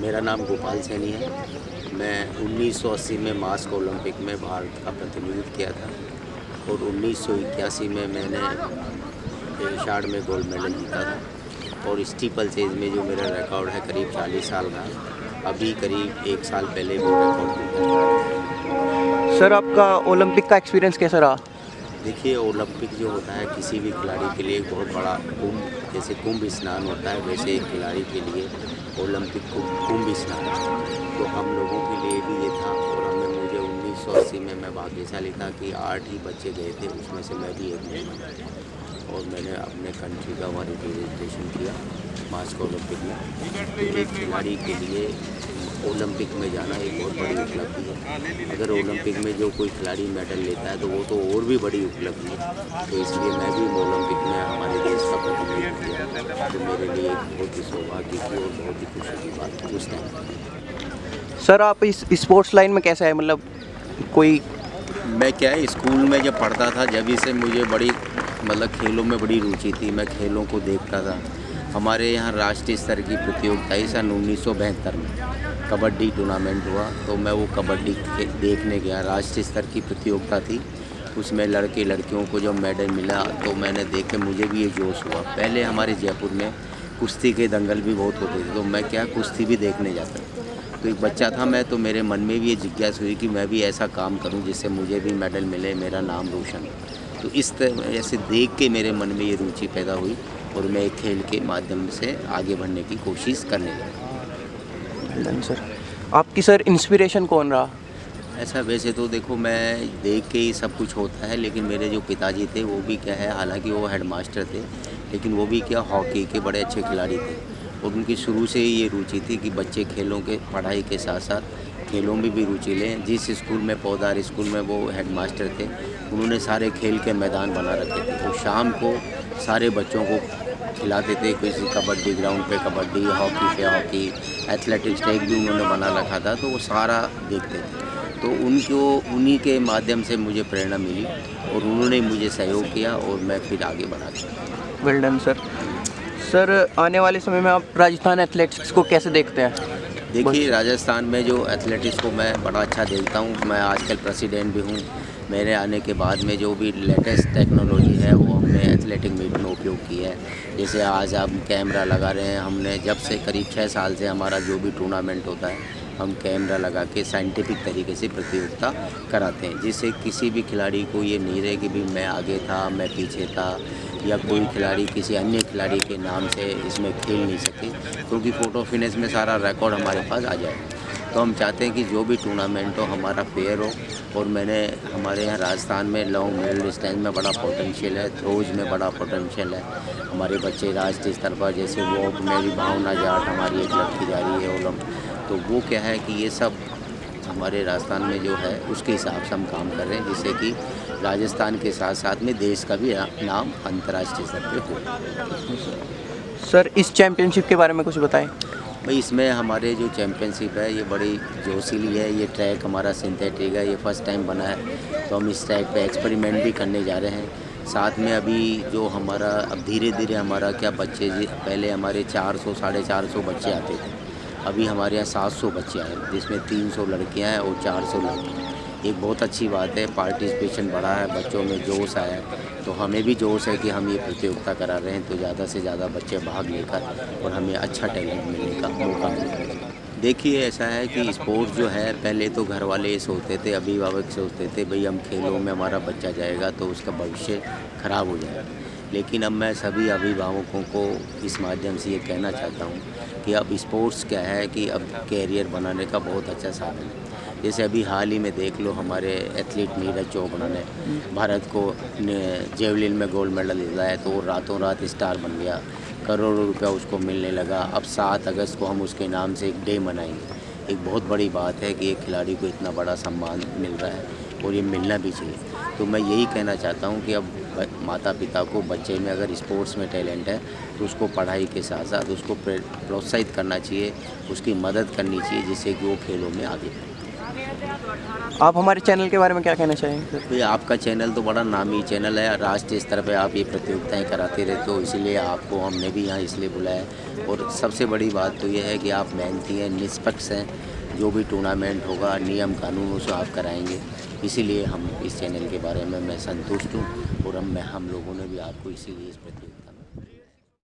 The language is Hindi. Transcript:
मेरा नाम गोपाल सैनी है। मैं 1980 में मास्क ओलंपिक में भारत का प्रतिनिधित्व किया था और 1981 में मैंने एशार्ड में गोल्ड मेडल जीता था। और स्टीपल चेज में जो मेरा रिकॉर्ड है, करीब 40 साल का अभी करीब एक साल पहले वो रिकॉर्ड सर, आपका ओलंपिक का एक्सपीरियंस कैसा रहा? देखिए, ओलंपिक जो होता है, किसी भी खिलाड़ी के लिए बहुत बड़ा कुंभ, जैसे कुंभ स्नान होता है, वैसे एक खिलाड़ी के लिए ओलंपिक कुंभ स्नान। तो हम लोगों के लिए भी ये था और हमें मुझे 1980 में मैं भाग्यशाली था कि आठ ही बच्चे गए थे, उसमें से मैं भी एक नहीं और मैंने अपने कंट्री का वहाँ रिप्रेजेंटेशन किया, मास्को ओलंपिक में। एक खिलाड़ी के लिए ओलंपिक में जाना एक बहुत बड़ी उपलब्धि है। अगर ओलंपिक में जो कोई खिलाड़ी मेडल लेता है तो वो तो और भी बड़ी उपलब्धि है। तो इसलिए मैं भी ओलंपिक में हमारे देश का प्रतिनिधित्व किया तो मेरे लिए एक बहुत ही सौभाग्य की और बहुत ही खुशी की बात थी उस टाइम सर आप इस स्पोर्ट्स लाइन में कैसे आए? मतलब कोई मैं क्या है स्कूल में जब पढ़ता था जब से मुझे बड़ी मतलब खेलों में बड़ी रुचि थी। मैं खेलों को देखता था। हमारे यहाँ राष्ट्रीय स्तर की प्रतियोगिता ही सन उन्नीस सौ बहत्तर में कबड्डी टूर्नामेंट हुआ। तो मैं वो कबड्डी देखने गया। राष्ट्रीय स्तर की प्रतियोगिता थी। उसमें लड़के लड़कियों को जब मेडल मिला तो मैंने देख, मुझे भी ये जोश हुआ। पहले हमारे जयपुर में कुश्ती के दंगल भी बहुत होते थे तो मैं क्या कुश्ती भी देखने जाता। तो एक बच्चा था मैं तो मेरे मन में भी ये जिज्ञासा हुई कि मैं भी ऐसा काम करूँ जिससे मुझे भी मेडल मिले, मेरा नाम रोशन तो इस तरह ऐसे देख के मेरे मन में ये रुचि पैदा हुई। और मैं खेल के माध्यम से आगे बढ़ने की कोशिश करने लगा। Done sir. आपकी सर इंस्पिरेशन कौन रहा? ऐसा वैसे तो देखो मैं देख के ही सब कुछ होता है लेकिन मेरे जो पिताजी थे वो भी क्या है हालाँकि वो हेडमास्टर थे लेकिन वो भी क्या हॉकी के बड़े अच्छे खिलाड़ी थे। और उनकी शुरू से ही ये रुचि थी कि बच्चे खेलों के पढ़ाई के साथ साथ खेलों में भी भी रुचि लें। जिस स्कूल में पौधार स्कूल में वो हेडमास्टर थे उन्होंने सारे खेल के मैदान बना रखे थे। तो शाम को सारे बच्चों को खिलाते थे, किसी कबड्डी ग्राउंड पे कबड्डी, हॉकी पे हॉकी एथलेटिक्स टैग भी उन्होंने बना रखा था तो वो सारा देखते थे। तो उनको उन्हीं के माध्यम से मुझे प्रेरणा मिली और उन्होंने मुझे सहयोग किया और मैं फिर आगे बढ़ा गया। वेल डन सर सर आने वाले समय में आप राजस्थान एथलेटिक्स को कैसे देखते हैं? देखिए राजस्थान में जो एथलेटिक्स को मैं बड़ा अच्छा देखता हूँ मैं आजकल प्रेसिडेंट भी हूँ। मेरे आने के बाद में जो भी लेटेस्ट टेक्नोलॉजी है वो हमने एथलेटिक मीट में उपयोग की है। जैसे आज हम कैमरा लगा रहे हैं हमने जब से करीब छः साल से हमारा जो भी टूर्नामेंट होता है हम कैमरा लगा के साइंटिफिक तरीके से प्रतियोगिता कराते हैं। जिससे किसी भी खिलाड़ी को ये नहीं रहे कि भी मैं आगे था मैं पीछे था या कोई खिलाड़ी किसी अन्य खिलाड़ी के नाम से इसमें खेल नहीं सके क्योंकि फ़ोटो फिनिश में सारा रिकॉर्ड हमारे पास आ जाए। तो हम चाहते हैं कि जो भी टूर्नामेंट हो, हमारा फेयर हो, और मैंने हमारे यहाँ राजस्थान में लॉन्ग मिडल डिस्टेंस में बड़ा पोटेंशियल है थ्रोज में बड़ा पोटेंशियल है। हमारे बच्चे राष्ट्रीय स्तर पर, जैसे वॉक में भी भावना जाट हमारी एक लड़की जा रही है ओलम तो वो क्या है कि ये सब हमारे राजस्थान में जो है उसके हिसाब से हम काम कर रहे हैं जिससे कि राजस्थान के साथ साथ में देश का भी नाम अंतर्राष्ट्रीय स्तर पर हो। सर इस चैम्पियनशिप के बारे में कुछ बताएँ। भाई इसमें हमारे जो चैम्पियनशिप है ये बड़ी जोशीली है ये ट्रैक हमारा सिंथेटिक है ये फ़र्स्ट टाइम बना है तो हम इस ट्रैक पे एक्सपेरिमेंट भी करने जा रहे हैं। साथ में अभी जो हमारा अब धीरे धीरे हमारा क्या बच्चे पहले हमारे 400 सौ साढ़े चार सौ बच्चे आते थे। अभी हमारे यहाँ 700 बच्चे आए जिसमें 300 लड़कियाँ हैं और 400 लड़के एक बहुत अच्छी बात है पार्टिसिपेशन बढ़ा है, बच्चों में जोश आया तो हमें भी जोश है कि हम ये प्रतियोगिता करा रहे हैं तो ज़्यादा से ज़्यादा बच्चे भाग लेकर और हमें अच्छा टैलेंट मिलने का मौका मिलेगा देखिए, ऐसा है कि स्पोर्ट्स जो है, पहले तो घर वाले ये सोचते थे, अभिभावक सोचते थे, भाई, हम खेलों में हमारा बच्चा जाएगा तो उसका भविष्य खराब हो जाएगा। लेकिन अब मैं सभी अभिभावकों को इस माध्यम से ये कहना चाहता हूँ कि अब स्पोर्ट्स क्या है कि अब कैरियर बनाने का बहुत अच्छा साधन है। जैसे अभी हाल ही में देख लो हमारे एथलीट नीरज चोपड़ा ने भारत को जेवलिन में गोल्ड मेडल दिलाया तो वो रातों रात स्टार बन गया। करोड़ों रुपया उसको मिलने लगा। अब सात अगस्त को हम उसके नाम से एक डे मनाएँगे। एक बहुत बड़ी बात है कि एक खिलाड़ी को इतना बड़ा सम्मान मिल रहा है और ये मिलना भी चाहिए। तो मैं यही कहना चाहता हूँ कि अब माता पिता को बच्चे में अगर स्पोर्ट्स में टैलेंट है तो उसको पढ़ाई के साथ साथ उसको प्रोत्साहित करना चाहिए उसकी मदद करनी चाहिए जिससे कि वो खेलों में आगे बढ़े। आप हमारे चैनल के बारे में क्या कहना चाहेंगे? भाई आपका चैनल तो बड़ा नामी चैनल है राष्ट्रीय स्तर पे आप ये प्रतियोगिताएँ कराते रहते हो इसीलिए आपको हमने भी यहाँ इसलिए बुलाया है। और सबसे बड़ी बात तो ये है कि आप मेहनती हैं निष्पक्ष हैं जो भी टूर्नामेंट होगा, नियम कानून, उसे आप कराएँगे। इसीलिए हम इस चैनल के बारे में मैं संतुष्ट हूँ और हम, मैं, हम लोगों ने भी आपको इसीलिए इस प्रतियोगिता